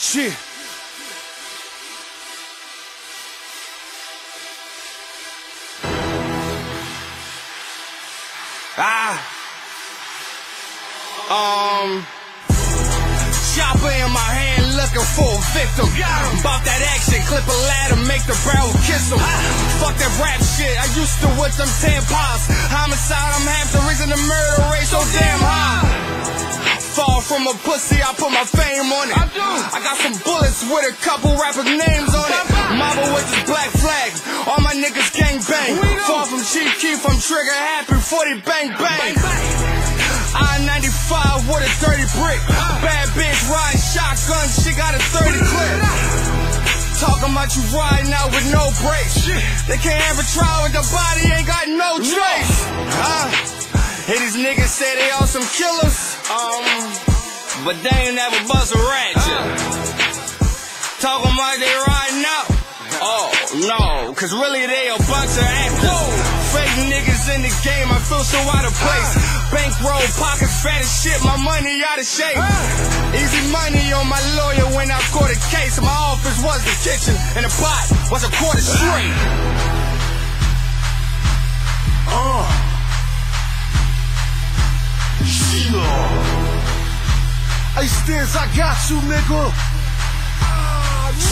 Shit. Ah. Um. Chopper in my hand looking for a victim. Bought that action, clip a ladder, make the barrel kiss him. Fuck that rap shit, I used to with them tampons. Homicide, I'm half the reason the murder rate so damn high. From a pussy, I put my fame on it. I do. I got some bullets with a couple rappers' names on it. Mama with this black flag, all my niggas gang bang. Fall from Chief Keef, I'm trigger happy, 40 bang bang. I-95 with a dirty brick. Bad bitch riding shotgun, she got a 30 clip. Talking about you riding out with no brakes. They can't have a trial with the body, ain't got no trace. Uh, hey, these niggas say they all some killers. Um, but they ain't never bust a ratchet. Talking about they riding out. Oh, no, cause really they a bunch of actors. Fake niggas in the game, I feel so out of place. Bankroll, pockets fat as shit, my money out of shape. Easy money on my lawyer when I caught a case. My office was the kitchen, and the pot was a quarter straight. Uh. Hey, Stizz, I got you, nigga.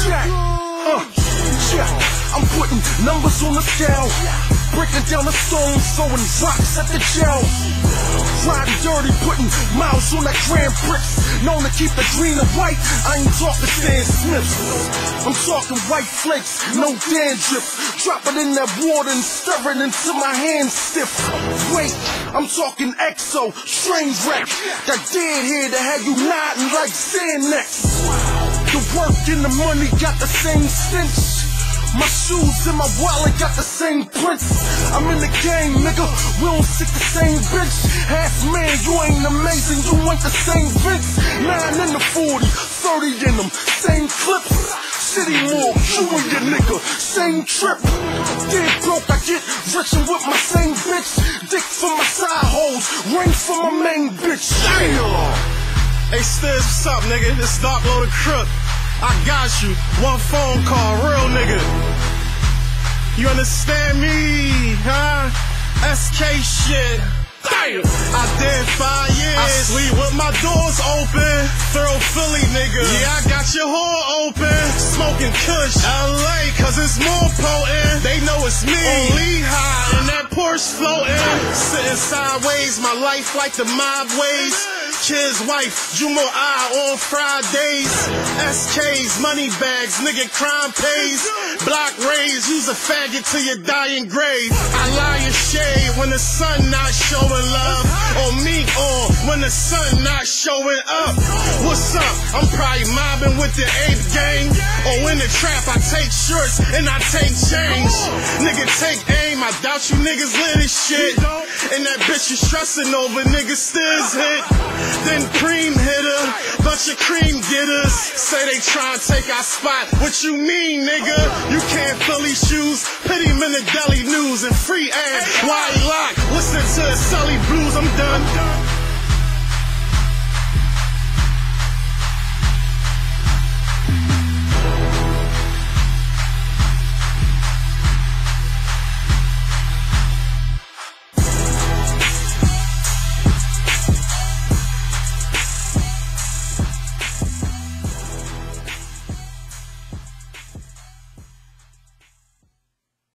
Check. Uh, check. I'm putting numbers on the scale. Breaking down the stones, throwing rocks at the jail. Riding dirty, putting miles on that grand bricks. Known to keep the green and white. I ain't talking Stan Smiths. I'm talking white flakes, no dandruff. Drop in that water and stir until my hands stiff. Wait, I'm talking exo, strange wreck. That dead hair that had you nodding like sand Xanax. The work and the money got the same stench. My shoes and my wallet got the same prints. I'm in the game, nigga. We don't sit the same man, you ain't amazing. You want the same Vince. Nine in the 40, 30 in them. Same clips. City more, you and your nigga. Same trip. Dead broke, I get rich and with my same bitch. Dick for my side hoes. Rings for my main bitch. Yeah. Hey, Stizz, what's up, nigga? This Dark Loaded Crook. I got you. One phone call, real nigga. You understand me, huh? SK shit. Damn. I did five years. I sleep with my doors open. Thorough Philly nigga. Yeah, I got your whore open. Smoking Kush. LA, cause it's more potent. They know it's me. On Lehigh, and that Porsche floating. Sitting sideways, my life like the mob ways. Kid's wife, Juma I on Fridays. SKs, money bags, nigga crime pays. Block a faggot to your dying grave. I lie in shade when the sun not showing love. Or me on when the sun not showing up. What's up? I'm probably mobbing with the ape gang. Or in the trap, I take shorts and I take change. Nigga, take aim. I doubt you niggas lit this shit. And that bitch you stressing over, niggas still hit. Then cream of cream getters. Say they try and take our spot. What you mean, nigga? You can't fill these shoes. The deli news and free ass. Why lock? Listen to Sully Blues. I'm done.